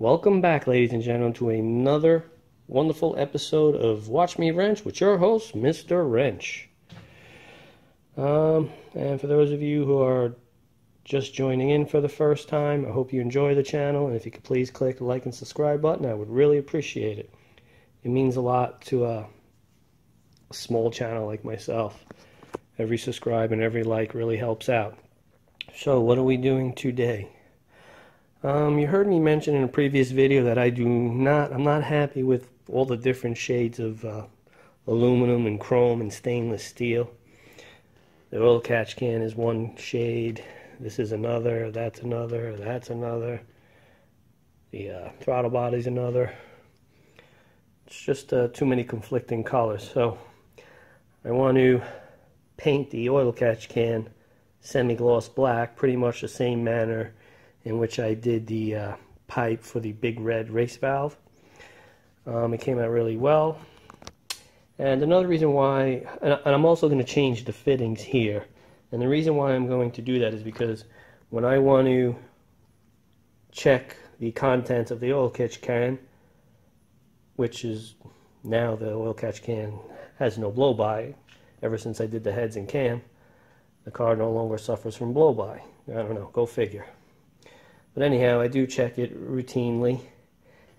Welcome back, ladies and gentlemen, to another wonderful episode of Watch Me Wrench with your host, Mr. Wrench. Um, and for those of you who are just joining in for the first time, I hope you enjoy the channel. And if you could please click the like and subscribe button, I would really appreciate it. It means a lot to a, small channel like myself. Every subscribe and every like really helps out. So, what are we doing today? Um, you heard me mention in a previous video that I do not, I'm not happy with all the different shades of uh, aluminum and chrome and stainless steel. The oil catch can is one shade, this is another, that's another, that's another. The uh, throttle body's another. It's just uh, too many conflicting colors. So I want to paint the oil catch can semi-gloss black, pretty much the same manner in which I did the uh, pipe for the big red race valve. Um, it came out really well. And another reason why, and I'm also going to change the fittings here. And the reason why I'm going to do that is because when I want to check the contents of the oil catch can, which is now the oil catch can has no blow by ever since I did the heads and cam, the car no longer suffers from blow by. I don't know, go figure. But anyhow, I do check it routinely.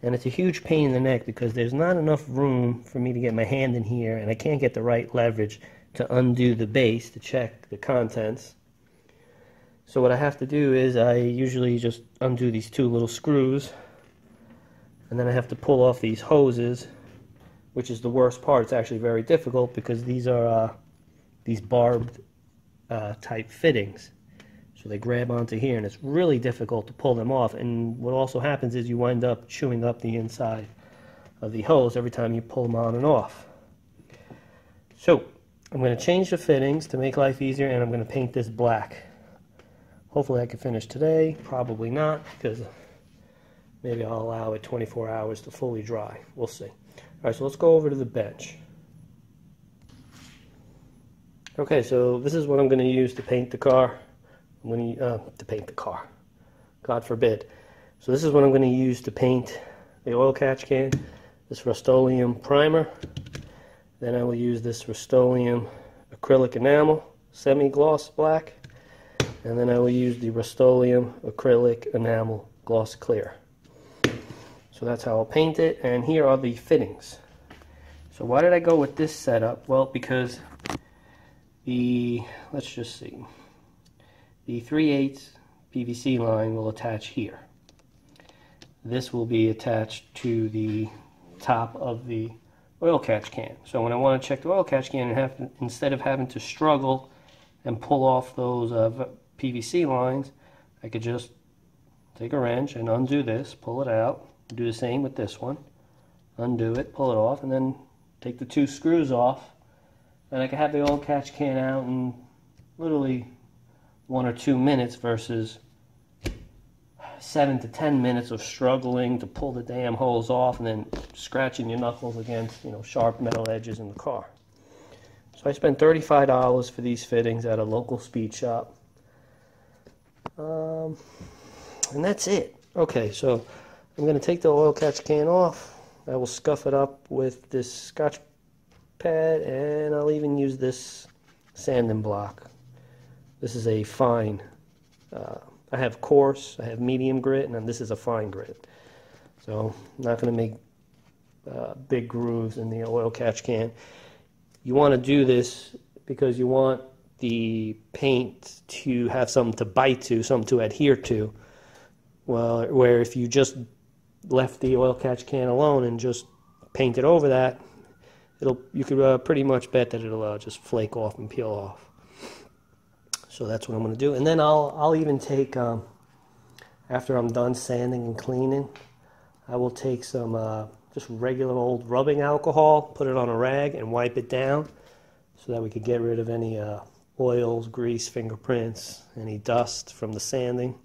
And it's a huge pain in the neck because there's not enough room for me to get my hand in here and I can't get the right leverage to undo the base to check the contents. So what I have to do is I usually just undo these two little screws and then I have to pull off these hoses which is the worst part. It's actually very difficult because these are uh, these barbed uh, type fittings. So they grab onto here and it's really difficult to pull them off. And what also happens is you wind up chewing up the inside of the hose every time you pull them on and off. So I'm going to change the fittings to make life easier and I'm going to paint this black. Hopefully I can finish today. Probably not because maybe I'll allow it 24 hours to fully dry. We'll see. All right, so let's go over to the bench. Okay, so this is what I'm going to use to paint the car uh, to paint the car. God forbid. So this is what I'm going to use to paint the oil catch can. This Rust-Oleum primer. Then I will use this Rust-Oleum acrylic enamel, semi-gloss black. And then I will use the Rust-Oleum acrylic enamel gloss clear. So that's how I'll paint it. And here are the fittings. So why did I go with this setup? Well, because the, let's just see. The 3 8 PVC line will attach here. This will be attached to the top of the oil catch can. So when I want to check the oil catch can, have to, instead of having to struggle and pull off those uh, PVC lines, I could just take a wrench and undo this, pull it out, do the same with this one, undo it, pull it off, and then take the two screws off, and I can have the oil catch can out and literally one or two minutes versus seven to ten minutes of struggling to pull the damn hose off and then scratching your knuckles against you know sharp metal edges in the car. So I spent $35 for these fittings at a local speed shop. Um, and that's it. Okay, so I'm going to take the oil catch can off. I will scuff it up with this scotch pad and I'll even use this sanding block. This is a fine. Uh, I have coarse, I have medium grit, and then this is a fine grit. So I'm not going to make uh, big grooves in the oil catch can. You want to do this because you want the paint to have something to bite to, something to adhere to. Well, where if you just left the oil catch can alone and just painted over that, it'll you could uh, pretty much bet that it'll uh, just flake off and peel off. So that's what I'm going to do. And then I'll, I'll even take, um, after I'm done sanding and cleaning, I will take some uh, just regular old rubbing alcohol, put it on a rag and wipe it down so that we could get rid of any uh, oils, grease, fingerprints, any dust from the sanding.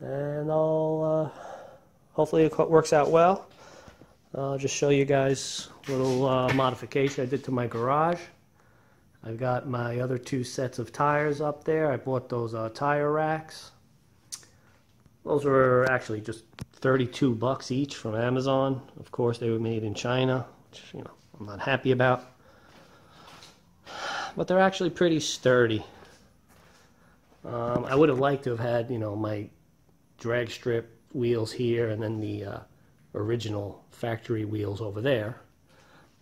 And I'll, uh, hopefully it works out well. I'll just show you guys a little uh, modification I did to my garage. I've got my other two sets of tires up there. I bought those uh, tire racks Those were actually just 32 bucks each from Amazon. Of course, they were made in China, which, you know, I'm not happy about. But they're actually pretty sturdy. Um, I would have liked to have had, you know, my drag strip wheels here and then the uh, original factory wheels over there.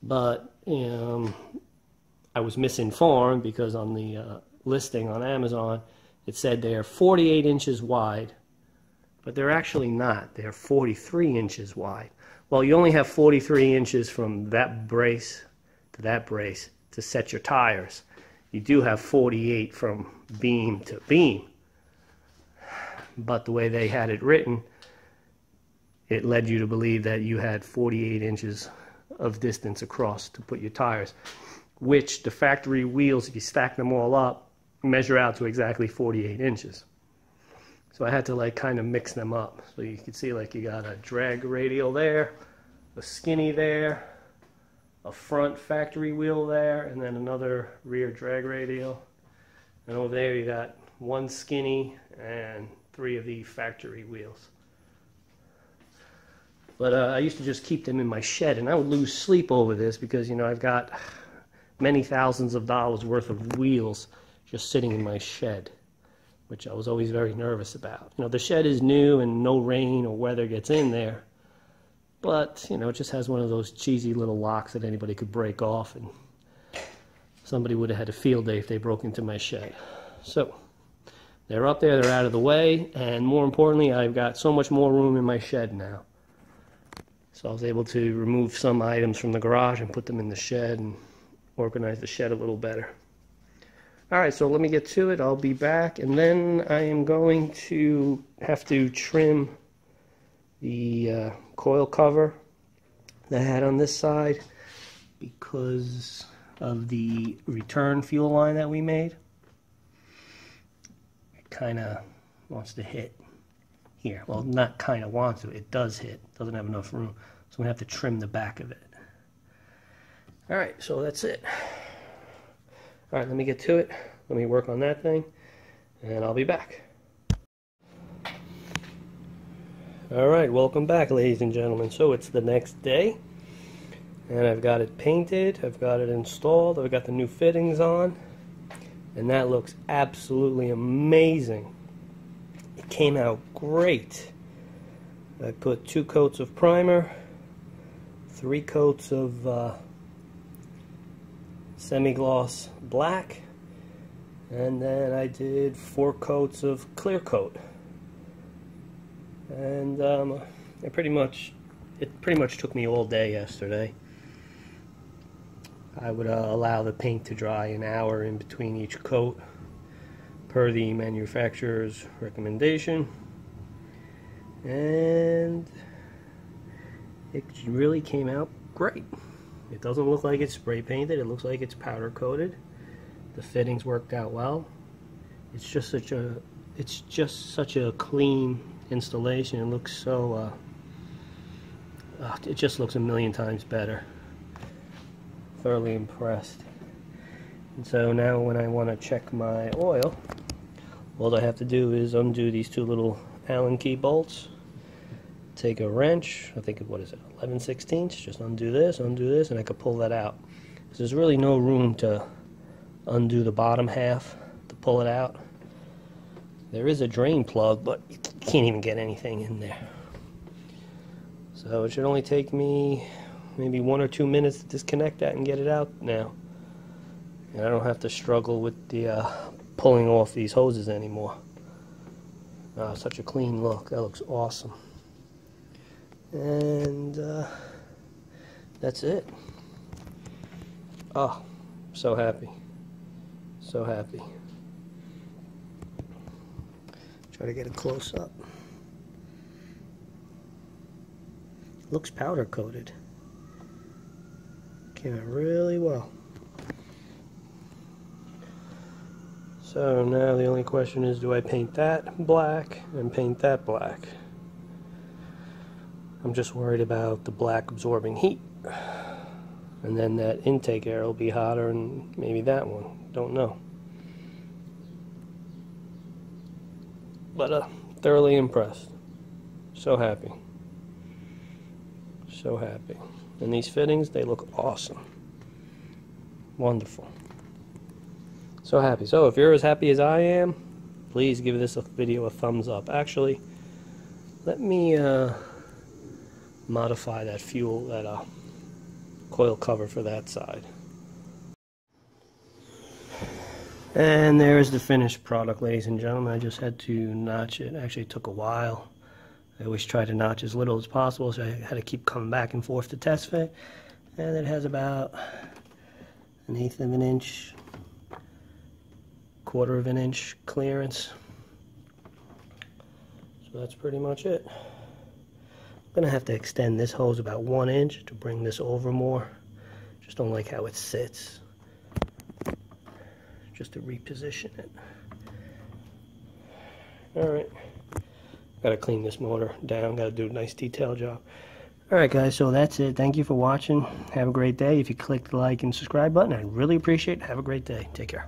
But um, I was misinformed because on the uh, listing on Amazon, it said they're 48 inches wide, but they're actually not. They're 43 inches wide. Well, you only have 43 inches from that brace to that brace to set your tires. You do have 48 from beam to beam. But the way they had it written, it led you to believe that you had 48 inches of distance across to put your tires, which the factory wheels, if you stack them all up, measure out to exactly 48 inches. So I had to like kind of mix them up. So you can see like you got a drag radial there, a skinny there, a front factory wheel there, and then another rear drag radial. And over there you got one skinny and three of the factory wheels. But uh, I used to just keep them in my shed, and I would lose sleep over this because, you know, I've got many thousands of dollars worth of wheels just sitting in my shed, which I was always very nervous about. You know, the shed is new and no rain or weather gets in there, but, you know, it just has one of those cheesy little locks that anybody could break off, and somebody would have had a field day if they broke into my shed. So, they're up there, they're out of the way, and more importantly, I've got so much more room in my shed now. So I was able to remove some items from the garage and put them in the shed and organize the shed a little better. All right, so let me get to it. I'll be back, and then I am going to have to trim the uh, coil cover that I had on this side because of the return fuel line that we made. It kind of wants to hit here. Well, not kind of wants to, it does hit. Doesn't have enough room. So I'm going to have to trim the back of it. All right, so that's it. All right, let me get to it. Let me work on that thing, and I'll be back. All right, welcome back, ladies and gentlemen. So it's the next day, and I've got it painted, I've got it installed, I've got the new fittings on, and that looks absolutely amazing It came out great. I put two coats of primer, three coats of uh, semi-gloss black, and then I did four coats of clear coat. And um, it pretty much, it pretty much took me all day yesterday. I would uh, allow the paint to dry an hour in between each coat per the manufacturer's recommendation. And it really came out great. It doesn't look like it's spray painted, it looks like it's powder coated. The fittings worked out well. It's just such a it's just such a clean installation. It looks so uh, uh, it just looks a million times better. Thoroughly impressed. And so now when I want to check my oil, all I have to do is undo these two little Allen key bolts take a wrench I think what is it 11 16ths just undo this undo this and I could pull that out there's really no room to undo the bottom half to pull it out there is a drain plug but you can't even get anything in there so it should only take me maybe one or two minutes to disconnect that and get it out now and I don't have to struggle with the uh, pulling off these hoses anymore. Uh, such a clean look. That looks awesome. And uh, that's it. Oh, so happy. So happy. Try to get a close up. Looks powder coated. Came out really well. So now the only question is do I paint that black and paint that black? I'm just worried about the black absorbing heat. And then that intake air will be hotter and maybe that one. Don't know. But uh, thoroughly impressed. So happy. So happy. And these fittings, they look awesome. Wonderful. So happy. So if you're as happy as I am, please give this video a thumbs up. Actually, let me uh, modify that fuel, that uh, coil cover for that side. And there's the finished product, ladies and gentlemen. I just had to notch it. Actually, it took a while. I always try to notch as little as possible, so I had to keep coming back and forth to test fit. And it has about an eighth of an inch, quarter of an inch clearance. So that's pretty much it. Going to have to extend this hose about one inch to bring this over more. Just don't like how it sits just to reposition it. Alright. Gotta clean this motor down, gotta do a nice detail job. Alright guys, so that's it. Thank you for watching. Have a great day. If you click the like and subscribe button, I'd really appreciate it. Have a great day. Take care.